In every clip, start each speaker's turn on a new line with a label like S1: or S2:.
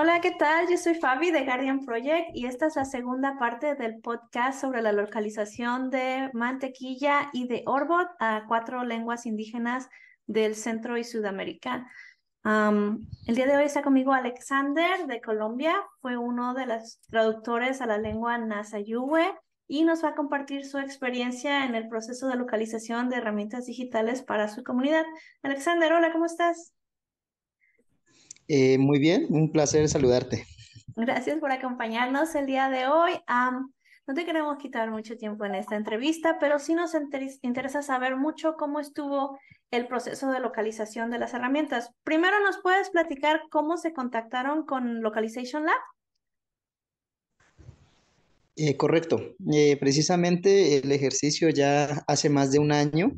S1: Hola, ¿qué tal? Yo soy Fabi de Guardian Project y esta es la segunda parte del podcast sobre la localización de mantequilla y de Orbot a cuatro lenguas indígenas del Centro y Sudamérica. el día de hoy está conmigo Alexander de Colombia, fue uno de los traductores a la lengua Nasayuwe y nos va a compartir su experiencia en el proceso de localización de herramientas digitales para su comunidad. Alexander, hola, ¿cómo estás?
S2: Eh, muy bien, un placer saludarte.
S1: Gracias por acompañarnos el día de hoy. no te queremos quitar mucho tiempo en esta entrevista, pero sí nos interesa saber mucho cómo estuvo el proceso de localización de las herramientas. Primero, ¿nos puedes platicar cómo se contactaron con Localization Lab?
S2: Eh, correcto. Eh, precisamente el ejercicio ya hace más de un año,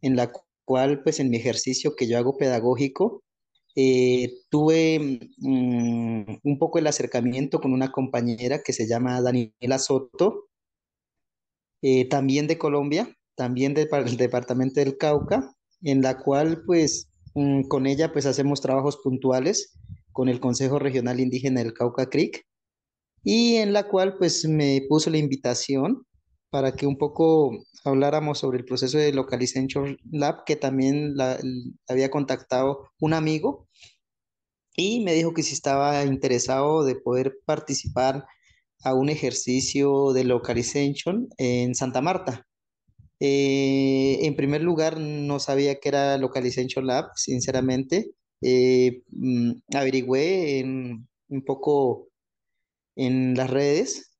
S2: en la cual, pues en mi ejercicio que yo hago pedagógico, eh, tuve mm, un poco el acercamiento con una compañera que se llama Daniela Soto, eh, también de Colombia, también del departamento del Cauca, en la cual pues mm, con ella pues hacemos trabajos puntuales con el Consejo Regional Indígena del Cauca Creek y en la cual pues me puso la invitación para que un poco habláramos sobre el proceso de Localization Lab, que también había contactado un amigo y me dijo que si estaba interesado de poder participar a un ejercicio de localization en Santa Marta. Eh, en primer lugar, no sabía que era Localization Lab, sinceramente. Eh, mm, averigüé un poco en las redes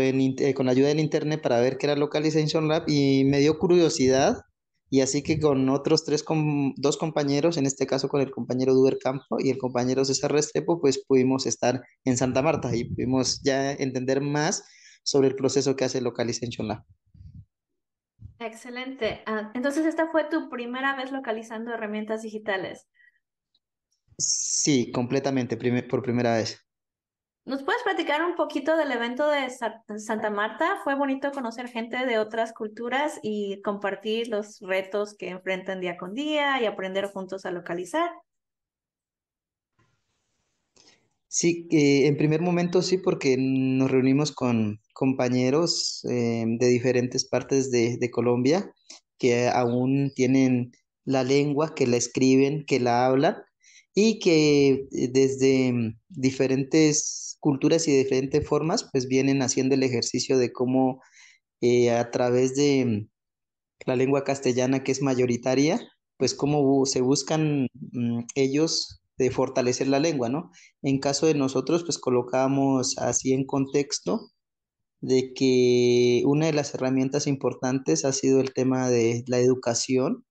S2: eh, con, la ayuda del internet para ver qué era Localization Lab y me dio curiosidad y así que con otros tres, con, dos compañeros, en este caso con el compañero Duber Campo y el compañero César Restrepo, pues pudimos estar en Santa Marta y pudimos ya entender más sobre el proceso que hace Localization Lab.
S1: Excelente. Ah, entonces, esta fue tu primera vez localizando herramientas digitales.
S2: Sí, completamente, por primera vez.
S1: ¿Nos puedes platicar un poquito del evento de Santa Marta? Fue bonito conocer gente de otras culturas y compartir los retos que enfrentan día con día y aprender juntos a localizar.
S2: Sí, en primer momento sí, porque nos reunimos con compañeros eh, de diferentes partes de Colombia que aún tienen la lengua, que la escriben, que la hablan y que eh, desde diferentes culturas y de diferentes formas, pues vienen haciendo el ejercicio de cómo eh, a través de la lengua castellana, que es mayoritaria, pues cómo se buscan mm, ellos de fortalecer la lengua, ¿no? En caso de nosotros, pues colocamos así en contexto de que una de las herramientas importantes ha sido el tema de la educación,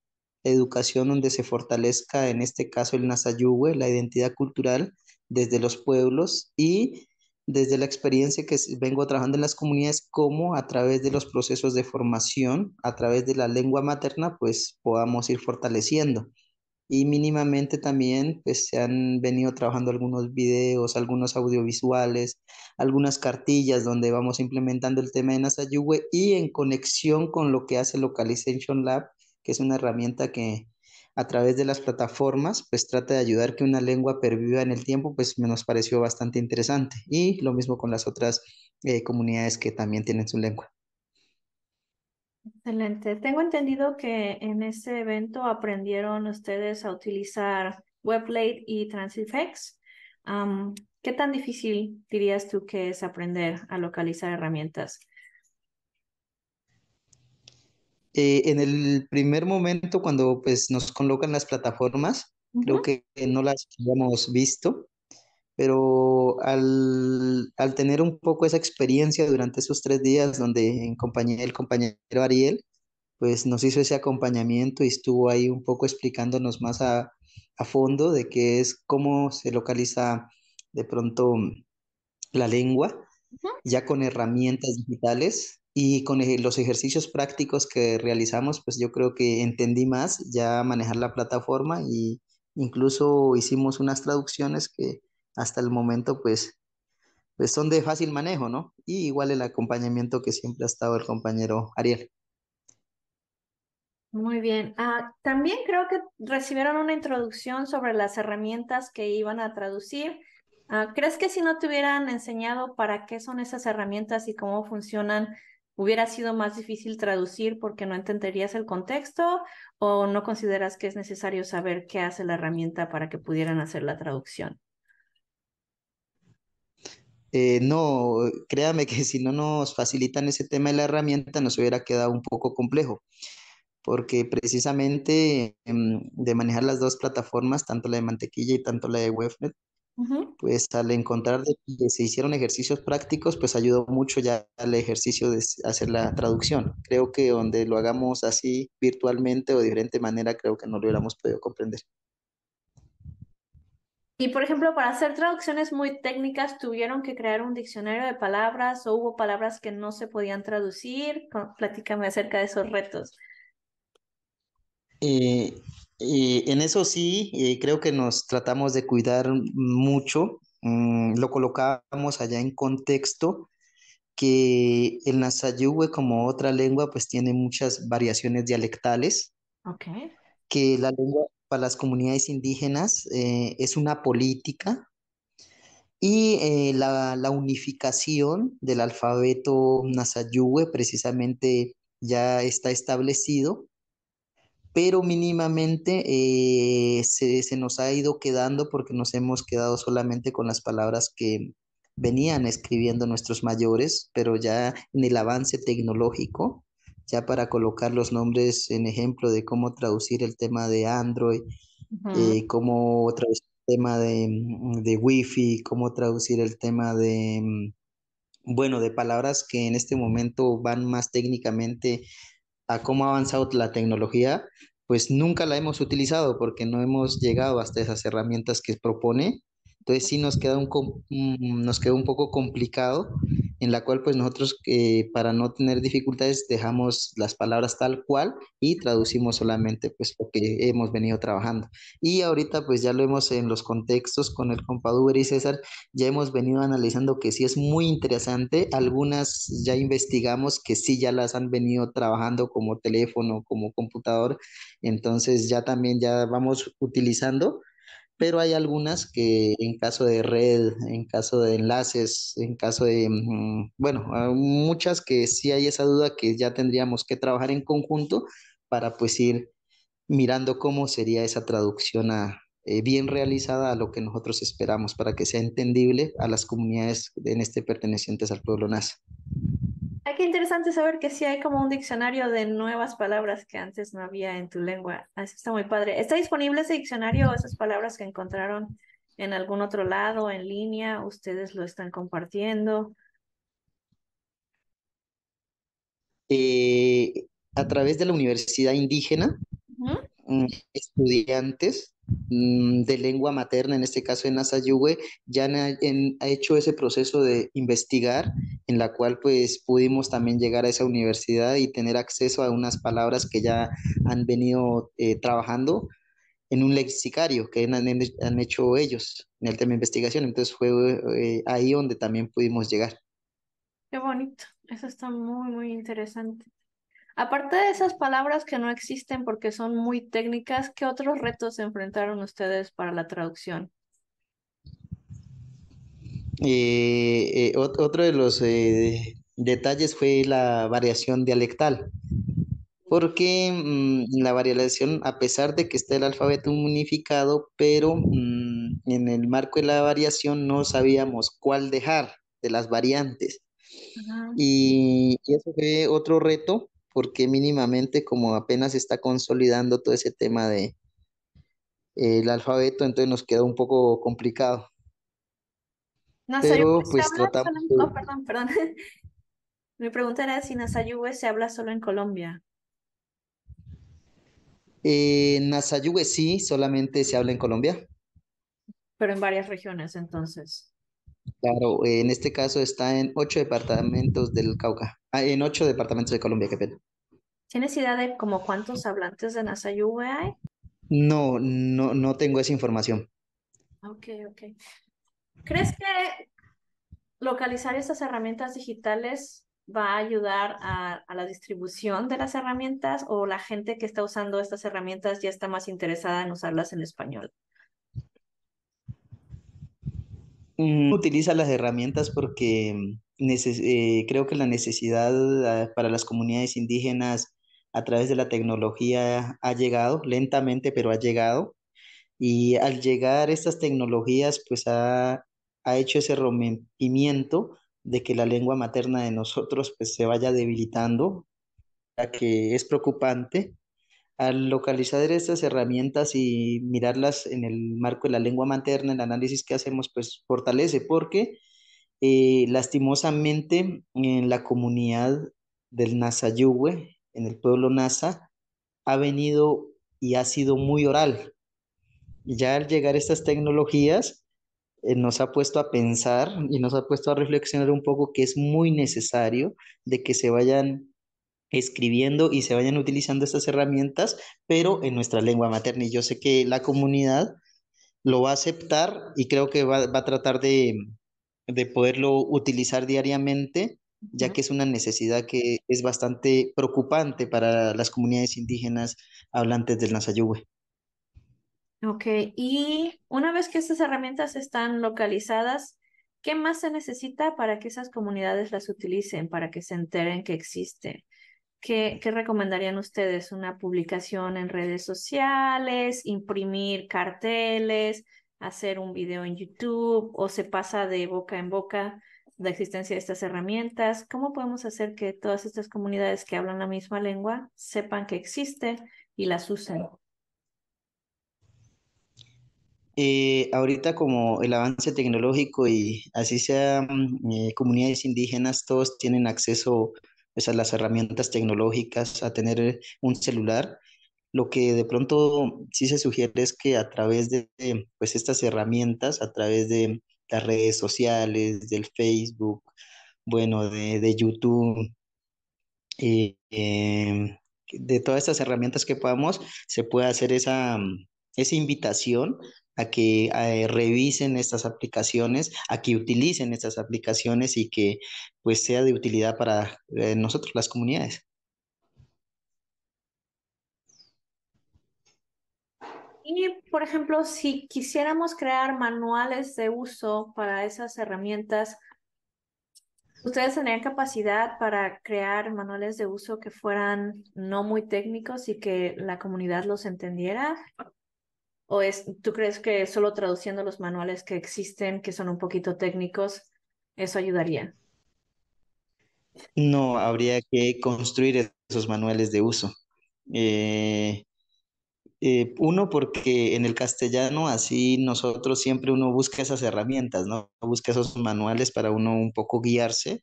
S2: educación donde se fortalezca, en este caso el Nasayuwe, la identidad cultural, desde los pueblos y desde la experiencia que vengo trabajando en las comunidades, cómo a través de los procesos de formación, a través de la lengua materna, pues podamos ir fortaleciendo. Y mínimamente también pues se han venido trabajando algunos videos, algunos audiovisuales, algunas cartillas donde vamos implementando el tema de Nasayuwe y en conexión con lo que hace Localization Lab, es una herramienta que a través de las plataformas, pues trata de ayudar que una lengua perviva en el tiempo, pues me nos pareció bastante interesante. Y lo mismo con las otras eh, comunidades que también tienen su lengua.
S1: Excelente. Tengo entendido que en ese evento aprendieron ustedes a utilizar WebLate y Transifex. ¿Qué tan difícil dirías tú que es aprender a localizar herramientas?
S2: Eh, en el primer momento, cuando pues, nos colocan las plataformas, creo que no las habíamos visto, pero al, tener un poco esa experiencia durante esos tres días donde en compañía del compañero Ariel, pues nos hizo ese acompañamiento y estuvo ahí un poco explicándonos más a, fondo de qué es, cómo se localiza de pronto la lengua, ya con herramientas digitales y con los ejercicios prácticos que realizamos, pues yo creo que entendí más ya manejar la plataforma y incluso hicimos unas traducciones que hasta el momento pues, pues son de fácil manejo, ¿no? Y igual el acompañamiento que siempre ha estado el compañero Ariel.
S1: Muy bien. Ah, también creo que recibieron una introducción sobre las herramientas que iban a traducir. Ah, ¿Crees que si no te hubieran enseñado para qué son esas herramientas y cómo funcionan, hubiera sido más difícil traducir porque no entenderías el contexto o no consideras que es necesario saber qué hace la herramienta para que pudieran hacer la traducción?
S2: Eh, no, créame que si no nos facilitan ese tema de la herramienta nos hubiera quedado un poco complejo, porque precisamente em, de manejar las dos plataformas, tanto la de mantequilla y tanto la de Webnet, pues al encontrar que se hicieron ejercicios prácticos, pues ayudó mucho ya al ejercicio de hacer la traducción. Creo que donde lo hagamos así virtualmente o de diferente manera, creo que no lo hubiéramos podido comprender.
S1: Y por ejemplo, para hacer traducciones muy técnicas, ¿tuvieron que crear un diccionario de palabras o hubo palabras que no se podían traducir? Platícame acerca de esos retos.
S2: Eh, en eso sí, eh, creo que nos tratamos de cuidar mucho. Mm, lo colocamos allá en contexto que el Nasayuwe como otra lengua pues tiene muchas variaciones dialectales.
S1: Okay.
S2: Que la lengua para las comunidades indígenas eh, es una política y eh, la, la, unificación del alfabeto Nasayuwe precisamente ya está establecido, pero mínimamente eh, se, se, nos ha ido quedando porque nos hemos quedado solamente con las palabras que venían escribiendo nuestros mayores, pero ya en el avance tecnológico ya para colocar los nombres en ejemplo de cómo traducir el tema de Android, eh, cómo traducir el tema de, mm, de Wi-Fi, cómo traducir el tema de, mm, bueno, de palabras que en este momento van más técnicamente a cómo ha avanzado la tecnología, pues nunca la hemos utilizado porque no hemos llegado hasta esas herramientas que propone. Entonces sí nos queda un, mm, nos queda un poco complicado en la cual pues nosotros eh, para no tener dificultades dejamos las palabras tal cual y traducimos solamente pues lo que hemos venido trabajando. Y ahorita pues ya lo hemos en los contextos con el compadre y César, ya hemos venido analizando que sí es muy interesante, algunas ya investigamos que sí ya las han venido trabajando como teléfono, como computador, entonces ya también ya vamos utilizando pero hay algunas que en caso de red, en caso de enlaces, en caso de, mm, bueno, muchas que sí hay esa duda que ya tendríamos que trabajar en conjunto para pues ir mirando cómo sería esa traducción eh, bien realizada a lo que nosotros esperamos para que sea entendible a las comunidades en este pertenecientes al pueblo NASA.
S1: Ay, qué interesante saber que sí hay como un diccionario de nuevas palabras que antes no había en tu lengua. Eso está muy padre. ¿Está disponible ese diccionario o esas palabras que encontraron en algún otro lado, en línea? ¿Ustedes lo están compartiendo?
S2: Eh, a través de la Universidad Indígena, mm, estudiantes de lengua materna, en este caso en Nasayuwe, ya ha hecho ese proceso de investigar, en la cual pues pudimos también llegar a esa universidad y tener acceso a unas palabras que ya han venido eh, trabajando en un lexicario que han, han, hecho ellos en el tema de investigación. Entonces fue eh, ahí donde también pudimos llegar.
S1: Qué bonito, eso está muy, muy interesante. Aparte de esas palabras que no existen porque son muy técnicas, ¿qué otros retos enfrentaron ustedes para la traducción?
S2: Eh, eh, otro de los eh, detalles fue la variación dialectal, porque mm, la variación, a pesar de que está el alfabeto unificado, pero mm, en el marco de la variación no sabíamos cuál dejar de las variantes. y, eso fue otro reto porque mínimamente como apenas está consolidando todo ese tema de el alfabeto, entonces nos queda un poco complicado.
S1: Pero pues tratamos oh, perdón, perdón. Mi pregunta era si Nasayuwe se habla solo en Colombia.
S2: Eh, Nasayuwe sí, solamente se habla en Colombia.
S1: Pero en varias regiones entonces.
S2: Claro, en este caso está en ocho departamentos del Cauca. Ah, en ocho departamentos de Colombia, qué pena.
S1: ¿Tienes idea de como cuántos hablantes de Nasayuwe hay?
S2: No, no, no tengo esa información.
S1: Ok, ok. ¿Crees que localizar estas herramientas digitales va a ayudar a, a, la distribución de las herramientas o la gente que está usando estas herramientas ya está más interesada en usarlas en español?
S2: mm, utiliza las herramientas porque mm, eh, creo que la necesidad ah, para las comunidades indígenas a través de la tecnología ha llegado lentamente, pero ha llegado. Y al llegar estas tecnologías, pues ha, ha hecho ese rompimiento de que la lengua materna de nosotros pues se vaya debilitando, que es preocupante. Al localizar estas herramientas y mirarlas en el marco de la lengua materna, el análisis que hacemos pues fortalece porque eh, lastimosamente en la comunidad del Nasayuhue, en el pueblo Nasa, ha venido y ha sido muy oral. Ya al llegar estas tecnologías, eh, nos ha puesto a pensar y nos ha puesto a reflexionar un poco que es muy necesario de que se vayan escribiendo y se vayan utilizando estas herramientas, pero en nuestra lengua materna. Y yo sé que la comunidad lo va a aceptar y creo que va, a tratar de, de, poderlo utilizar diariamente, ya que es una necesidad que es bastante preocupante para las comunidades indígenas hablantes del Nasayuwe.
S1: Ok, y una vez que estas herramientas están localizadas, ¿qué más se necesita para que esas comunidades las utilicen, para que se enteren que existe? ¿Qué, recomendarían ustedes? ¿Una publicación en redes sociales, imprimir carteles, hacer un video en YouTube o se pasa de boca en boca la existencia de estas herramientas? ¿Cómo podemos hacer que todas estas comunidades que hablan la misma lengua sepan que existe y las usen?
S2: Eh, ahorita como el avance tecnológico y así sea eh, comunidades indígenas, todos tienen acceso pues, a las herramientas tecnológicas, a tener un celular. Lo que de pronto sí se sugiere es que a través de pues, estas herramientas, a través de las redes sociales, del Facebook, bueno, de, de YouTube, eh, em, de todas estas herramientas que podamos, se puede hacer esa, esa invitación a que eh, revisen estas aplicaciones, a que utilicen estas aplicaciones y que pues sea de utilidad para eh, nosotros, las comunidades.
S1: Y, por ejemplo, si quisiéramos crear manuales de uso para esas herramientas, ¿ustedes tendrían capacidad para crear manuales de uso que fueran no muy técnicos y que la comunidad los entendiera? ¿O es, tú crees que solo traduciendo los manuales que existen, que son un poquito técnicos, eso ayudaría?
S2: No, habría que construir esos manuales de uso. Eh, eh, uno, porque en el castellano así nosotros siempre uno busca esas herramientas, ¿no? Busca esos manuales para uno un poco guiarse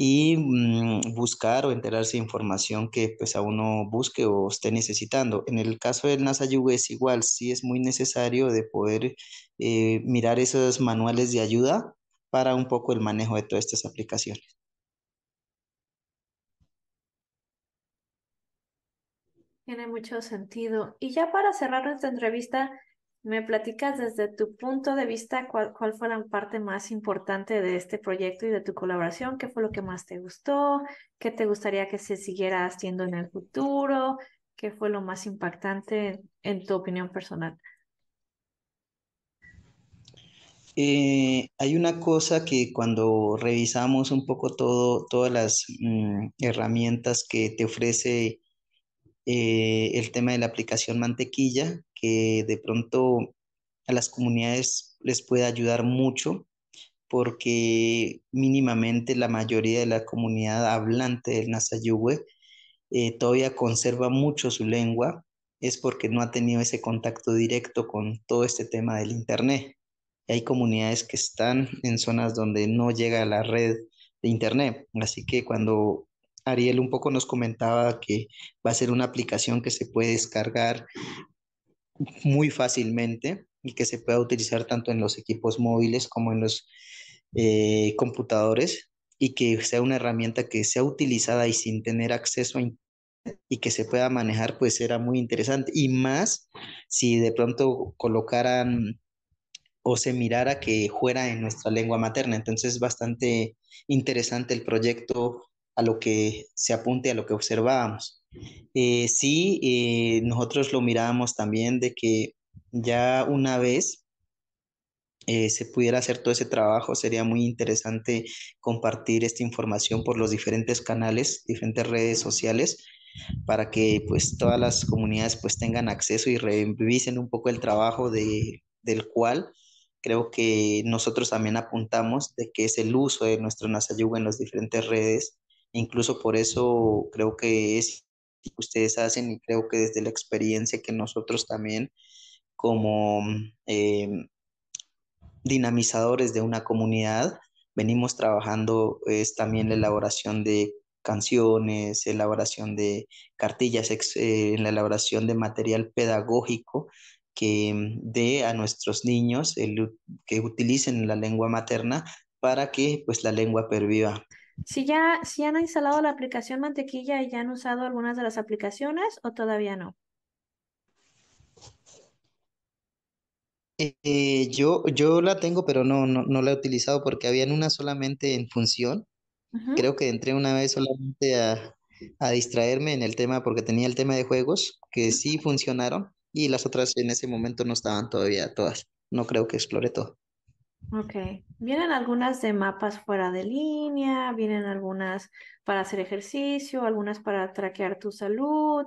S2: y mm, buscar o enterarse de información que pues a uno busque o esté necesitando. En el caso del NASAYUG es igual, sí es muy necesario de poder eh, mirar esos manuales de ayuda para un poco el manejo de todas estas aplicaciones.
S1: Tiene mucho sentido. Y ya para cerrar esta entrevista, ¿Me platicas desde tu punto de vista cuál, fue la parte más importante de este proyecto y de tu colaboración? ¿Qué fue lo que más te gustó? ¿Qué te gustaría que se siguiera haciendo en el futuro? ¿Qué fue lo más impactante en tu opinión personal?
S2: Eh, hay una cosa que cuando revisamos un poco todo, todas las mm, herramientas que te ofrece eh, el tema de la aplicación mantequilla, que de pronto a las comunidades les puede ayudar mucho porque mínimamente la mayoría de la comunidad hablante del Nasayuwe eh, todavía conserva mucho su lengua, es porque no ha tenido ese contacto directo con todo este tema del Internet. Hay comunidades que están en zonas donde no llega la red de Internet, así que cuando Ariel un poco nos comentaba que va a ser una aplicación que se puede descargar muy fácilmente y que se pueda utilizar tanto en los equipos móviles como en los eh, computadores y que sea una herramienta que sea utilizada y sin tener acceso y que se pueda manejar, pues era muy interesante. Y más si de pronto colocaran o se mirara que fuera en nuestra lengua materna. Entonces es bastante interesante el proyecto a lo que se apunte, a lo que observábamos. Eh, sí, eh, nosotros lo mirábamos también de que ya una vez eh, se pudiera hacer todo ese trabajo, sería muy interesante compartir esta información por los diferentes canales, diferentes redes sociales, para que pues todas las comunidades pues tengan acceso y revisen un poco el trabajo de, del cual creo que nosotros también apuntamos de que es el uso de nuestro Nasayuga en las diferentes redes. Incluso por eso creo que es que ustedes hacen y creo que desde la experiencia que nosotros también como eh, dinamizadores de una comunidad, venimos trabajando es también la elaboración de canciones, elaboración de cartillas, eh, la elaboración de material pedagógico que dé a nuestros niños que utilicen la lengua materna para que pues la lengua perviva.
S1: Si ya, si han instalado la aplicación Mantequilla y ya han usado algunas de las aplicaciones o todavía no.
S2: Eh, yo, yo la tengo, pero no, no, no la he utilizado porque había una solamente en función. Creo que entré una vez solamente a, a distraerme en el tema porque tenía el tema de juegos que sí funcionaron y las otras en ese momento no estaban todavía todas. No creo que explore todo.
S1: Ok. Vienen algunas de mapas fuera de línea, vienen algunas para hacer ejercicio, algunas para traquear tu salud.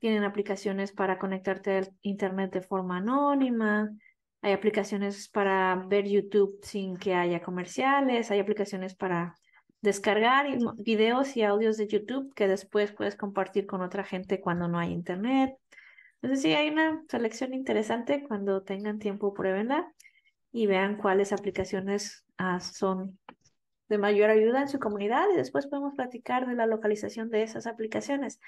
S1: Tienen aplicaciones para conectarte al Internet de forma anónima. Hay aplicaciones para ver YouTube sin que haya comerciales. Hay aplicaciones para descargar videos y audios de YouTube que después puedes compartir con otra gente cuando no hay Internet. Entonces sí, hay una selección interesante. Cuando tengan tiempo, pruébenla y vean cuáles aplicaciones ah, son de mayor ayuda en su comunidad y después podemos platicar de la localización de esas aplicaciones.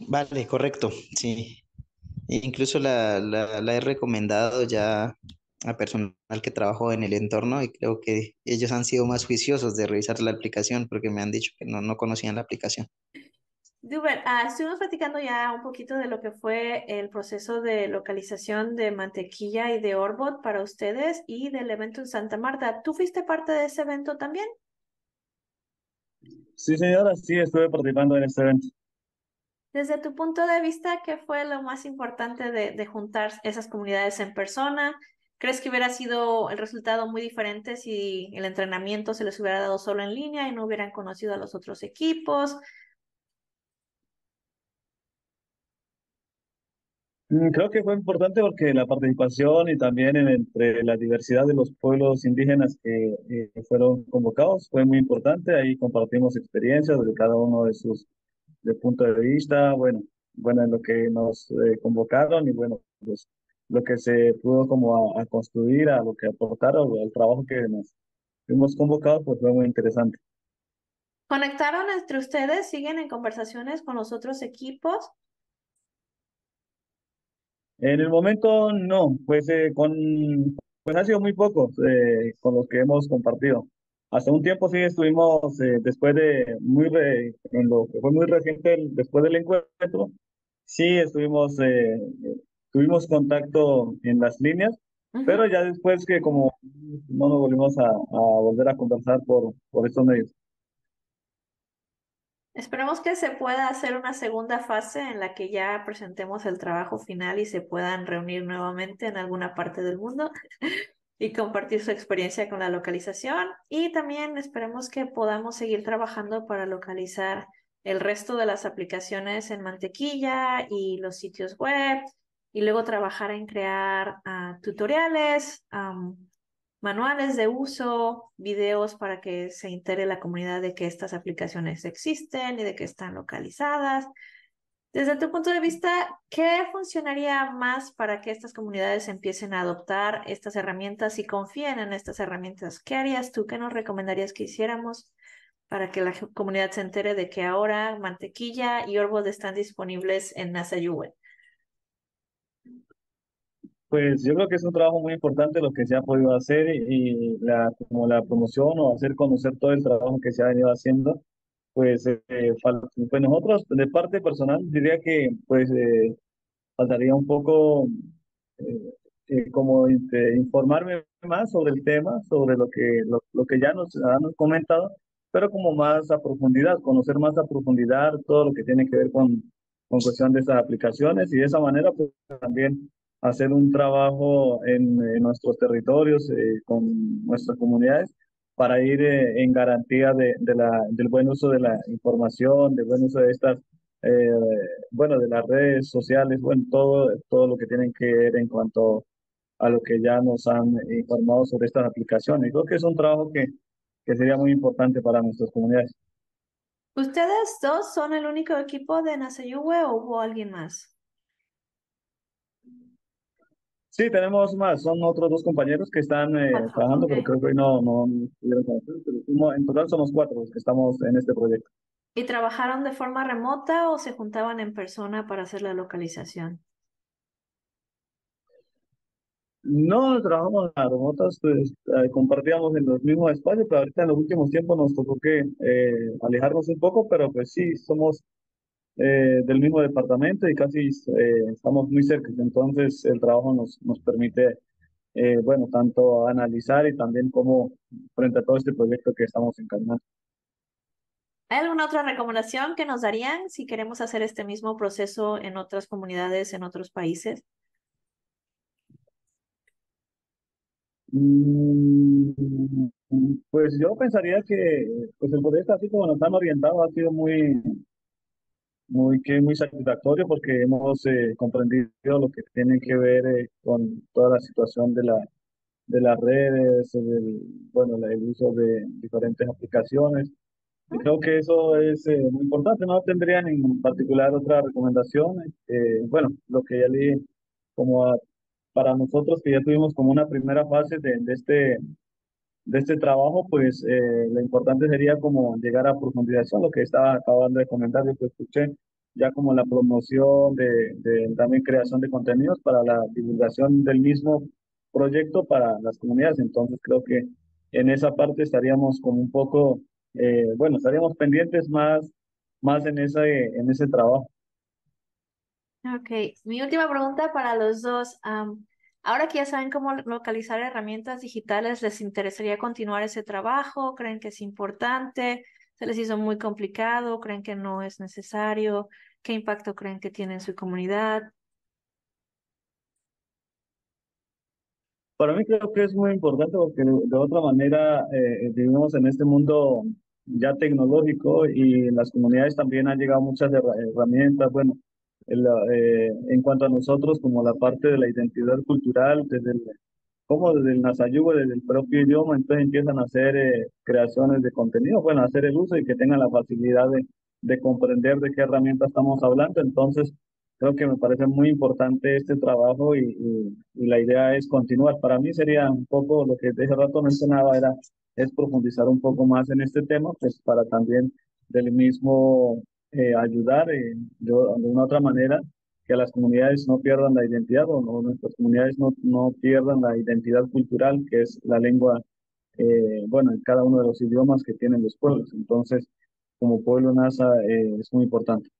S2: Vale, correcto, sí. Incluso la, he recomendado ya a personal que trabajo en el entorno y creo que ellos han sido más juiciosos de revisar la aplicación porque me han dicho que no, no conocían la aplicación.
S1: Duber, ah, estuvimos platicando ya un poquito de lo que fue el proceso de localización de mantequilla y de Orbot para ustedes y del evento en Santa Marta. ¿Tú fuiste parte de ese evento también?
S3: Sí, señora, sí, estuve participando en este evento.
S1: Desde tu punto de vista, ¿qué fue lo más importante de, juntar esas comunidades en persona? ¿Crees que hubiera sido el resultado muy diferente si el entrenamiento se les hubiera dado solo en línea y no hubieran conocido a los otros equipos?
S3: Creo que fue importante porque la participación y también entre la diversidad de los pueblos indígenas que eh, fueron convocados fue muy importante. Ahí compartimos experiencias de cada uno de sus de punto de vista, bueno, bueno, en lo que nos eh, convocaron y bueno, pues lo que se pudo como a, construir, a lo que aportaron, al trabajo que nos fuimos convocados, pues fue muy interesante.
S1: ¿Conectaron entre ustedes? ¿Siguen en conversaciones con los otros equipos?
S3: En el momento no, pues eh, con pues ha sido muy pocos eh, con los que hemos compartido. Hasta un tiempo sí estuvimos, eh, después de, muy en lo que fue muy reciente, después del encuentro, sí estuvimos, eh, tuvimos contacto en las líneas, pero ya después que como no nos volvimos a, a volver a conversar por, por estos medios.
S1: Esperemos que se pueda hacer una segunda fase en la que ya presentemos el trabajo final y se puedan reunir nuevamente en alguna parte del mundo y compartir su experiencia con la localización. Y también esperemos que podamos seguir trabajando para localizar el resto de las aplicaciones en mantequilla y los sitios web y luego trabajar en crear ah, tutoriales, manuales de uso, videos para que se integre la comunidad de que estas aplicaciones existen y de que están localizadas desde tu punto de vista, ¿qué funcionaría más para que estas comunidades empiecen a adoptar estas herramientas y confíen en estas herramientas? ¿Qué harías tú? ¿Qué nos recomendarías que hiciéramos para que la comunidad se entere de que ahora mantequilla y Orbod están disponibles en NASA
S3: Pues yo creo que es un trabajo muy importante lo que se ha podido hacer y la, como la promoción o hacer conocer todo el trabajo que se ha venido haciendo pues, eh, pues nosotros de parte personal diría que pues eh, faltaría un poco eh, eh, como informarme más sobre el tema, sobre lo que, lo, lo, que ya nos han comentado, pero como más a profundidad, conocer más a profundidad todo lo que tiene que ver con, con cuestión de esas aplicaciones y de esa manera pues también hacer un trabajo en, nuestros territorios, eh, con nuestras comunidades, para ir eh, en garantía de, la, del buen uso de la información, del buen uso de estas, eh, bueno, de las redes sociales, bueno, todo, todo lo que tienen que ver en cuanto a lo que ya nos han informado sobre estas aplicaciones. Creo que es un trabajo que, que sería muy importante para nuestras comunidades.
S1: ¿Ustedes dos son el único equipo de Nasayuwe o hubo alguien más?
S3: Sí, tenemos más, son otros dos compañeros que están eh, trabajando, pero creo que hoy no, no, en total somos cuatro los que estamos en este proyecto.
S1: ¿Y trabajaron de forma remota o se juntaban en persona para hacer la localización?
S3: No trabajamos a remotas, pues eh, compartíamos en los mismos espacios, pero ahorita en los últimos tiempos nos tocó que eh, alejarnos un poco, pero pues sí, somos eh, del mismo departamento y casi eh, estamos muy cerca. Entonces el trabajo nos, nos permite, eh, bueno, tanto analizar y también cómo frente a todo este proyecto que estamos encarnando.
S1: ¿Hay alguna otra recomendación que nos darían si queremos hacer este mismo proceso en otras comunidades, en otros países?
S3: Mm, pues yo pensaría que pues el proyecto así como nos han orientado ha sido muy, muy, que muy satisfactorio porque hemos eh, comprendido lo que tiene que ver eh, con toda la situación de, la, de las redes, del, bueno, el uso de diferentes aplicaciones. Y creo que eso es eh, muy importante. No tendría en particular otra recomendación. bueno, lo que ya leí como para nosotros que ya tuvimos como una primera fase de, de este de este trabajo, pues eh, lo importante sería como llegar a profundización, lo que estaba acabando de comentar, yo que escuché, ya como la promoción de, de, también creación de contenidos para la divulgación del mismo proyecto para las comunidades. Entonces creo que en esa parte estaríamos como un poco, eh, bueno, estaríamos pendientes más, más en, ese, en ese trabajo.
S1: Ok, mi última pregunta para los dos. Ahora que ya saben cómo localizar herramientas digitales, ¿les interesaría continuar ese trabajo? ¿Creen que es importante? ¿Se les hizo muy complicado? ¿Creen que no es necesario? ¿Qué impacto creen que tiene en su comunidad?
S3: Para mí creo que es muy importante porque de, otra manera eh, vivimos en este mundo ya tecnológico y en las comunidades también han llegado muchas herramientas, bueno, eh, en cuanto a nosotros, como la parte de la identidad cultural, desde el, como desde el Nasayugo, desde el propio idioma, entonces empiezan a hacer eh, creaciones de contenido, bueno, hacer el uso y que tengan la facilidad de, de comprender de qué herramienta estamos hablando. Entonces, creo que me parece muy importante este trabajo y, y, y, la idea es continuar. Para mí sería un poco lo que desde rato mencionaba, era es profundizar un poco más en este tema, pues para también del mismo eh, ayudar eh, de, una otra manera que las comunidades no pierdan la identidad o, nuestras comunidades no, no pierdan la identidad cultural, que es la lengua, eh, bueno, en cada uno de los idiomas que tienen los pueblos. Entonces, como pueblo NASA es muy importante.